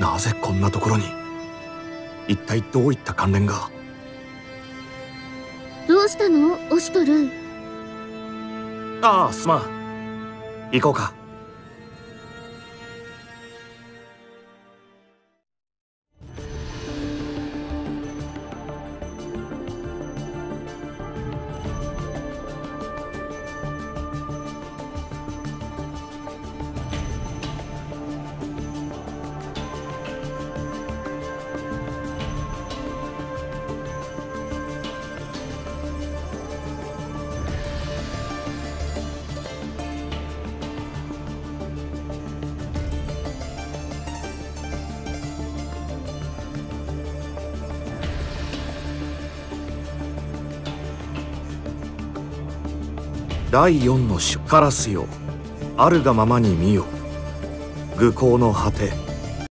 なぜこんなところに？一体どういった関連が？どうしたの？オシトルああすまん。行こうか第四の種カラスよ。あるがままに見よ。愚行の果て。